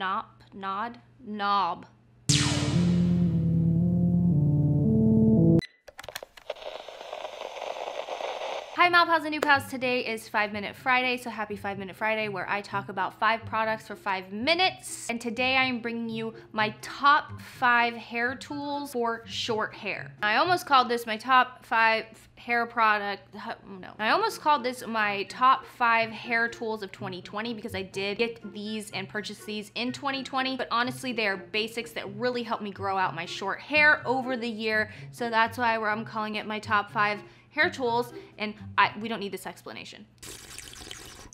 knob, nod, knob. Hi Malpals and New Pals, today is 5 Minute Friday, so happy 5 Minute Friday where I talk about 5 products for 5 minutes. And today I am bringing you my top 5 hair tools for short hair. I almost called this my top 5 hair product, no. I almost called this my top five hair tools of 2020 because I did get these and purchase these in 2020, but honestly, they are basics that really helped me grow out my short hair over the year. So that's why I'm calling it my top five hair tools, and I, we don't need this explanation.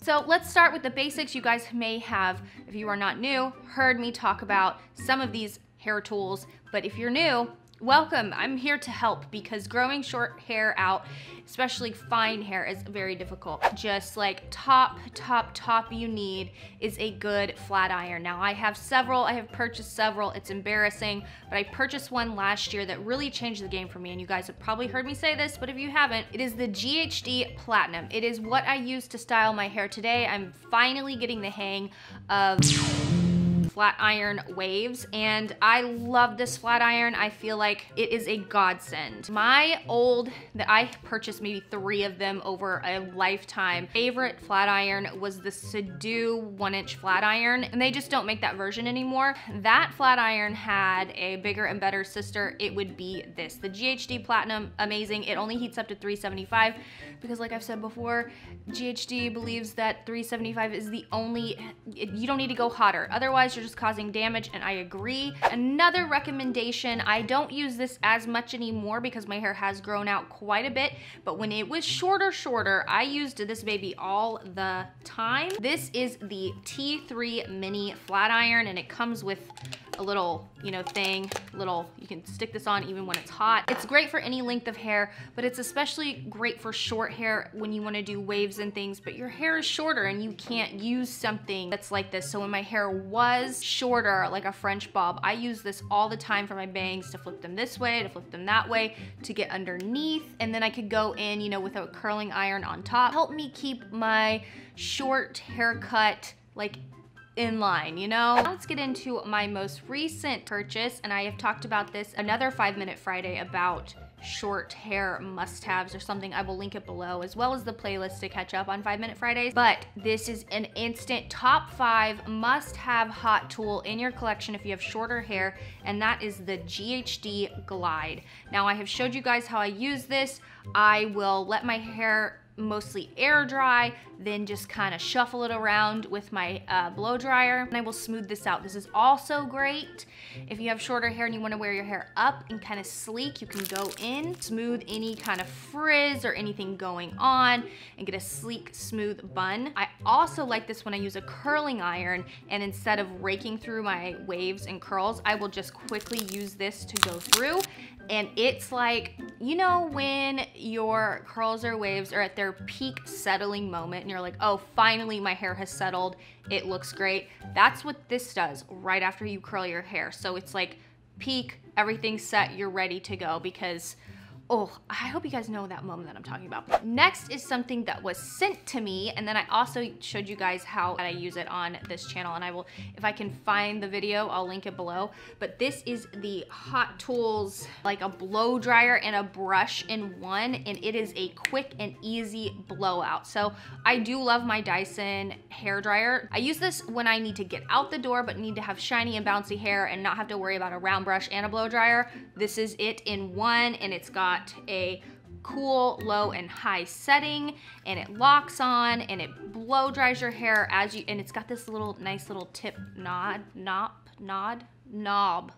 So let's start with the basics. You guys may have, if you are not new, heard me talk about some of these hair tools, but if you're new, Welcome, I'm here to help because growing short hair out, especially fine hair, is very difficult. Just like top, top, top you need is a good flat iron. Now I have several, I have purchased several, it's embarrassing, but I purchased one last year that really changed the game for me and you guys have probably heard me say this, but if you haven't, it is the GHD Platinum. It is what I use to style my hair today. I'm finally getting the hang of flat iron waves and I love this flat iron. I feel like it is a godsend. My old, that I purchased maybe three of them over a lifetime, favorite flat iron was the Sedu one inch flat iron and they just don't make that version anymore. That flat iron had a bigger and better sister. It would be this, the GHD Platinum, amazing. It only heats up to 375 because like I've said before, GHD believes that 375 is the only, you don't need to go hotter. Otherwise you're just causing damage and I agree. Another recommendation, I don't use this as much anymore because my hair has grown out quite a bit, but when it was shorter, shorter, I used this baby all the time. This is the T3 Mini Flat Iron and it comes with a little, you know, thing, little, you can stick this on even when it's hot. It's great for any length of hair, but it's especially great for short hair when you wanna do waves and things, but your hair is shorter and you can't use something that's like this. So when my hair was shorter, like a French bob, I use this all the time for my bangs to flip them this way, to flip them that way, to get underneath, and then I could go in, you know, with a curling iron on top. Help me keep my short haircut like in line, you know? Now let's get into my most recent purchase, and I have talked about this another Five Minute Friday about short hair must-haves or something. I will link it below as well as the playlist to catch up on 5 Minute Fridays. But this is an instant top 5 must-have hot tool in your collection if you have shorter hair and that is the GHD Glide. Now I have showed you guys how I use this. I will let my hair mostly air dry, then just kind of shuffle it around with my uh, blow dryer and I will smooth this out. This is also great if you have shorter hair and you wanna wear your hair up and kind of sleek, you can go in, smooth any kind of frizz or anything going on and get a sleek, smooth bun. I also like this when I use a curling iron and instead of raking through my waves and curls, I will just quickly use this to go through and it's like, you know when your curls or waves are at their peak settling moment and you're like, oh, finally my hair has settled, it looks great. That's what this does right after you curl your hair. So it's like peak, everything's set, you're ready to go because Oh, I hope you guys know that moment that I'm talking about. Next is something that was sent to me, and then I also showed you guys how I use it on this channel, and I will, if I can find the video, I'll link it below. But this is the Hot Tools, like a blow dryer and a brush in one, and it is a quick and easy blowout. So I do love my Dyson hair dryer. I use this when I need to get out the door, but need to have shiny and bouncy hair and not have to worry about a round brush and a blow dryer. This is it in one, and it's got got a cool, low, and high setting, and it locks on, and it blow dries your hair as you, and it's got this little, nice little tip nod, knob, nod, knob.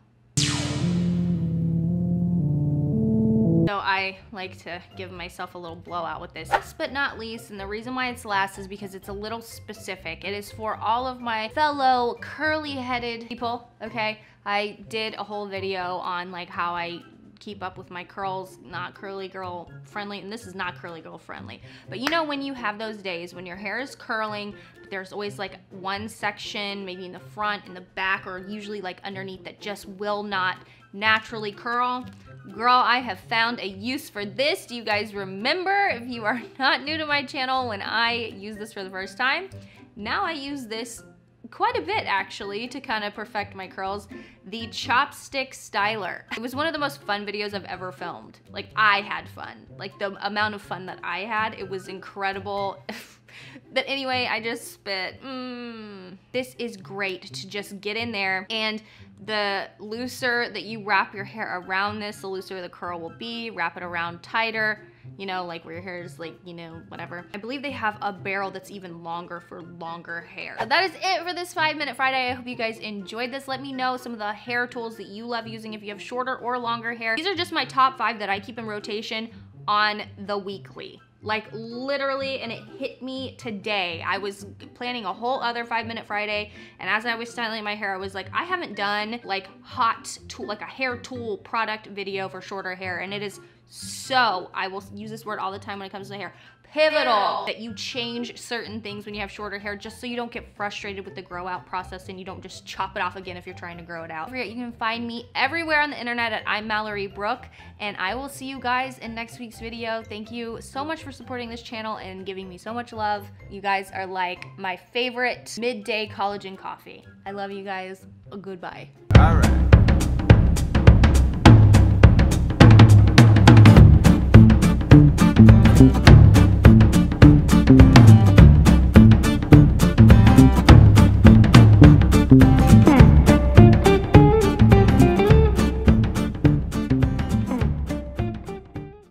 So I like to give myself a little blowout with this. Last but not least, and the reason why it's last is because it's a little specific. It is for all of my fellow curly-headed people, okay? I did a whole video on like how I keep up with my curls, not curly girl friendly, and this is not curly girl friendly. But you know when you have those days when your hair is curling, there's always like one section, maybe in the front, in the back, or usually like underneath that just will not naturally curl. Girl, I have found a use for this. Do you guys remember, if you are not new to my channel, when I used this for the first time? Now I use this quite a bit actually to kind of perfect my curls, the chopstick styler. It was one of the most fun videos I've ever filmed. Like I had fun. Like the amount of fun that I had, it was incredible. but anyway, I just spit. Mm. This is great to just get in there and the looser that you wrap your hair around this, the looser the curl will be. Wrap it around tighter you know, like where your hair is like, you know, whatever. I believe they have a barrel that's even longer for longer hair. That is it for this five minute Friday. I hope you guys enjoyed this. Let me know some of the hair tools that you love using if you have shorter or longer hair. These are just my top five that I keep in rotation on the weekly like literally and it hit me today i was planning a whole other five minute friday and as i was styling my hair i was like i haven't done like hot tool like a hair tool product video for shorter hair and it is so, I will use this word all the time when it comes to hair, pivotal that you change certain things when you have shorter hair just so you don't get frustrated with the grow out process and you don't just chop it off again if you're trying to grow it out. Forget, you can find me everywhere on the internet at I'm Mallory Brooke and I will see you guys in next week's video. Thank you so much for supporting this channel and giving me so much love. You guys are like my favorite midday collagen coffee. I love you guys. Goodbye. All right.